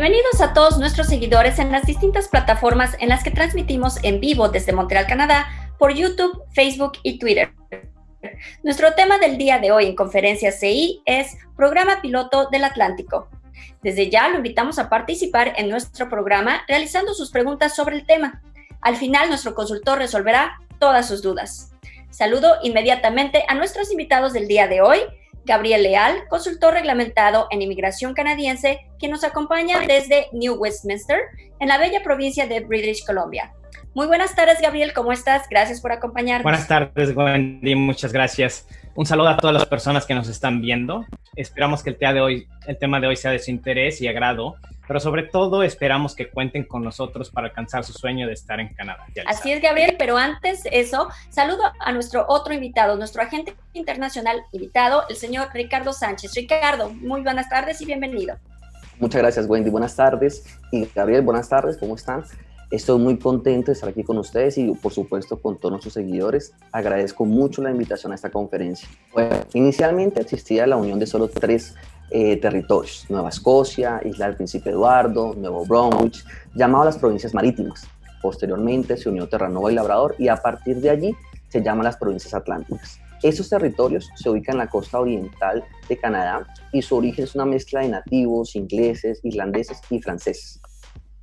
Bienvenidos a todos nuestros seguidores en las distintas plataformas en las que transmitimos en vivo desde Montreal, Canadá, por YouTube, Facebook y Twitter. Nuestro tema del día de hoy en Conferencia CI es Programa Piloto del Atlántico. Desde ya lo invitamos a participar en nuestro programa realizando sus preguntas sobre el tema. Al final, nuestro consultor resolverá todas sus dudas. Saludo inmediatamente a nuestros invitados del día de hoy, Gabriel Leal, consultor reglamentado en inmigración canadiense, quien nos acompaña desde New Westminster, en la bella provincia de British Columbia. Muy buenas tardes, Gabriel, ¿cómo estás? Gracias por acompañarnos. Buenas tardes, Wendy, muchas gracias. Un saludo a todas las personas que nos están viendo. Esperamos que el de hoy, el tema de hoy sea de su interés y agrado, pero sobre todo esperamos que cuenten con nosotros para alcanzar su sueño de estar en Canadá. Así es, Gabriel, pero antes eso, saludo a nuestro otro invitado, nuestro agente internacional invitado, el señor Ricardo Sánchez. Ricardo, muy buenas tardes y bienvenido. Muchas gracias, Wendy. Buenas tardes. Y Gabriel, buenas tardes. ¿Cómo están? Estoy muy contento de estar aquí con ustedes y por supuesto con todos nuestros seguidores. Agradezco mucho la invitación a esta conferencia. Bueno, inicialmente existía la unión de solo tres eh, territorios, Nueva Escocia, Isla del Príncipe Eduardo, Nuevo Brunswick, llamado las provincias marítimas. Posteriormente se unió Terranova y Labrador y a partir de allí se llaman las provincias atlánticas. Esos territorios se ubican en la costa oriental de Canadá y su origen es una mezcla de nativos, ingleses, irlandeses y franceses.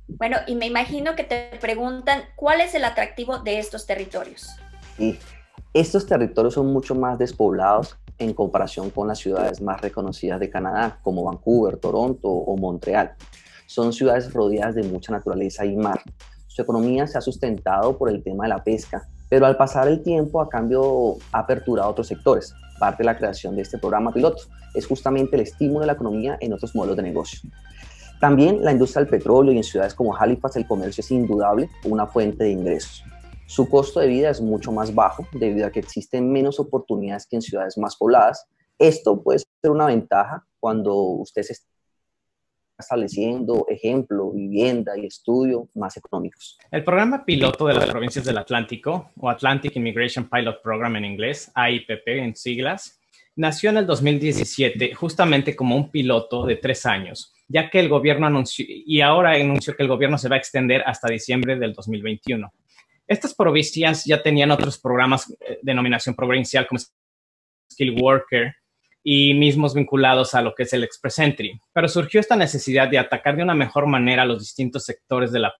Bueno, y me imagino que te preguntan cuál es el atractivo de estos territorios. Sí, estos territorios son mucho más despoblados en comparación con las ciudades más reconocidas de Canadá, como Vancouver, Toronto o Montreal. Son ciudades rodeadas de mucha naturaleza y mar. Su economía se ha sustentado por el tema de la pesca, pero al pasar el tiempo a cambio ha aperturado otros sectores. Parte de la creación de este programa piloto es justamente el estímulo de la economía en otros modelos de negocio. También la industria del petróleo y en ciudades como Halifax el comercio es indudable una fuente de ingresos. Su costo de vida es mucho más bajo debido a que existen menos oportunidades que en ciudades más pobladas. Esto puede ser una ventaja cuando usted se está estableciendo ejemplo, vivienda y estudio más económicos. El programa piloto de las provincias del Atlántico, o Atlantic Immigration Pilot Program en inglés, AIPP en siglas, nació en el 2017 justamente como un piloto de tres años ya que el gobierno anunció, y ahora anunció que el gobierno se va a extender hasta diciembre del 2021. Estas provincias ya tenían otros programas eh, de nominación provincial como Skill Worker y mismos vinculados a lo que es el Express Entry, pero surgió esta necesidad de atacar de una mejor manera los distintos sectores de la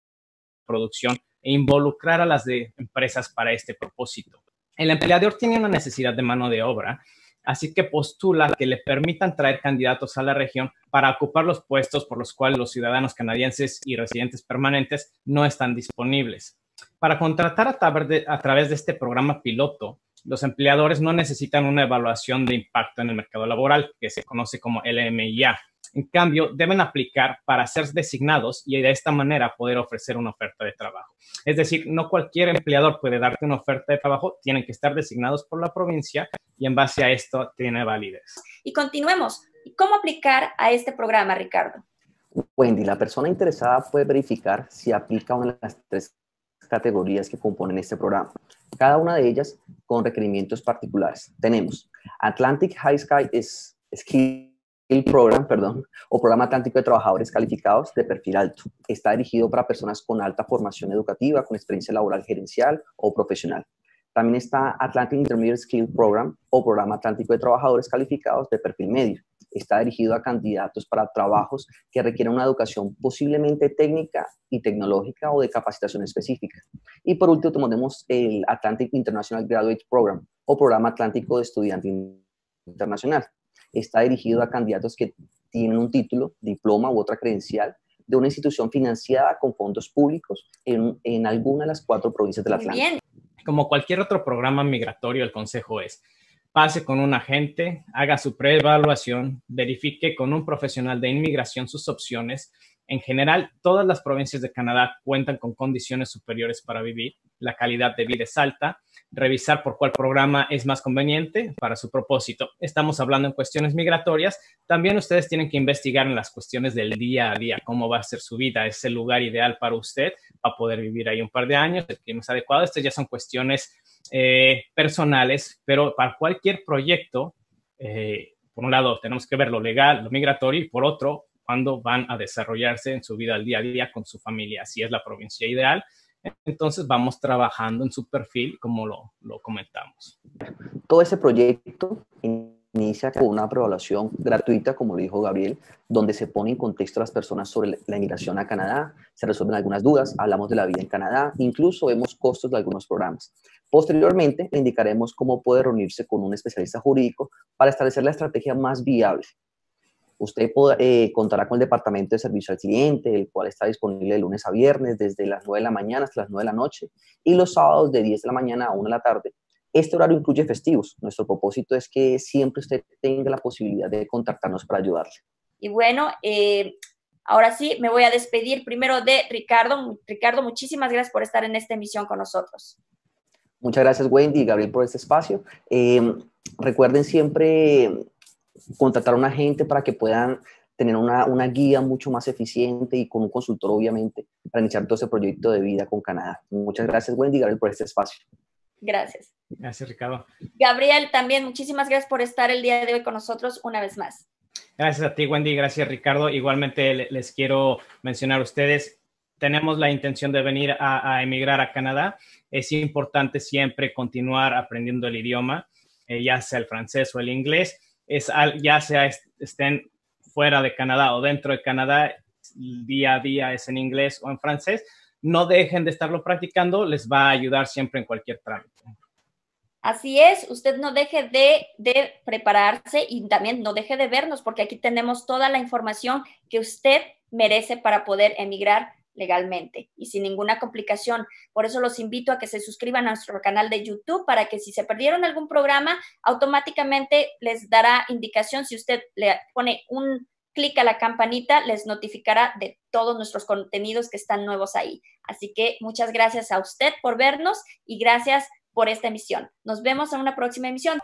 producción e involucrar a las empresas para este propósito. El empleador tiene una necesidad de mano de obra así que postula que le permitan traer candidatos a la región para ocupar los puestos por los cuales los ciudadanos canadienses y residentes permanentes no están disponibles. Para contratar a, través de este programa piloto, los empleadores no necesitan una evaluación de impacto en el mercado laboral, que se conoce como LMIA. En cambio, deben aplicar para ser designados y de esta manera poder ofrecer una oferta de trabajo. Es decir, no cualquier empleador puede darte una oferta de trabajo, tienen que estar designados por la provincia y en base a esto tiene validez. Y continuemos. ¿Cómo aplicar a este programa, Ricardo? Wendy, la persona interesada puede verificar si aplica una de las tres categorías que componen este programa, cada una de ellas con requerimientos particulares. Tenemos Atlantic High Sky Skill Program, perdón, o Programa Atlántico de Trabajadores Calificados de perfil alto. Está dirigido para personas con alta formación educativa, con experiencia laboral gerencial o profesional. También está Atlantic Intermediate Skill Program o Programa Atlántico de Trabajadores Calificados de perfil medio. Está dirigido a candidatos para trabajos que requieran una educación posiblemente técnica y tecnológica o de capacitación específica. Y por último tenemos el Atlantic International Graduate Program o Programa Atlántico de Estudiante Internacional está dirigido a candidatos que tienen un título, diploma u otra credencial de una institución financiada con fondos públicos en, en alguna de las cuatro provincias del Atlántico. Como cualquier otro programa migratorio, el consejo es pase con un agente, haga su preevaluación, verifique con un profesional de inmigración sus opciones. En general, todas las provincias de Canadá cuentan con condiciones superiores para vivir, la calidad de vida es alta, revisar por cuál programa es más conveniente para su propósito. Estamos hablando en cuestiones migratorias, también ustedes tienen que investigar en las cuestiones del día a día, cómo va a ser su vida, es el lugar ideal para usted, para poder vivir ahí un par de años, el clima es adecuado, estas ya son cuestiones eh, personales, pero para cualquier proyecto, eh, por un lado tenemos que ver lo legal, lo migratorio y por otro, cuándo van a desarrollarse en su vida al día a día con su familia. Si es la provincia ideal, entonces vamos trabajando en su perfil como lo, lo comentamos. Todo ese proyecto inicia con una evaluación gratuita, como lo dijo Gabriel, donde se pone en contexto a las personas sobre la inmigración a Canadá, se resuelven algunas dudas, hablamos de la vida en Canadá, incluso vemos costos de algunos programas. Posteriormente, le indicaremos cómo puede reunirse con un especialista jurídico para establecer la estrategia más viable. Usted eh, contará con el departamento de servicio al cliente, el cual está disponible de lunes a viernes, desde las 9 de la mañana hasta las 9 de la noche, y los sábados de 10 de la mañana a 1 de la tarde, este horario incluye festivos. Nuestro propósito es que siempre usted tenga la posibilidad de contactarnos para ayudarle. Y bueno, eh, ahora sí, me voy a despedir primero de Ricardo. Ricardo, muchísimas gracias por estar en esta emisión con nosotros. Muchas gracias, Wendy y Gabriel, por este espacio. Eh, recuerden siempre contactar a un agente para que puedan tener una, una, guía mucho más eficiente y con un consultor, obviamente, para iniciar todo ese proyecto de vida con Canadá. Muchas gracias, Wendy y Gabriel, por este espacio. Gracias. Gracias, Ricardo. Gabriel, también muchísimas gracias por estar el día de hoy con nosotros una vez más. Gracias a ti, Wendy. Gracias, Ricardo. Igualmente les quiero mencionar a ustedes, tenemos la intención de venir a, emigrar a Canadá. Es importante siempre continuar aprendiendo el idioma, eh, ya sea el francés o el inglés. Es, ya sea estén fuera de Canadá o dentro de Canadá, día a día es en inglés o en francés no dejen de estarlo practicando, les va a ayudar siempre en cualquier trámite. Así es, usted no deje de, prepararse y también no deje de vernos, porque aquí tenemos toda la información que usted merece para poder emigrar legalmente y sin ninguna complicación. Por eso los invito a que se suscriban a nuestro canal de YouTube para que si se perdieron algún programa, automáticamente les dará indicación si usted le pone un clic a la campanita, les notificará de todos nuestros contenidos que están nuevos ahí. Así que muchas gracias a usted por vernos y gracias por esta emisión. Nos vemos en una próxima emisión.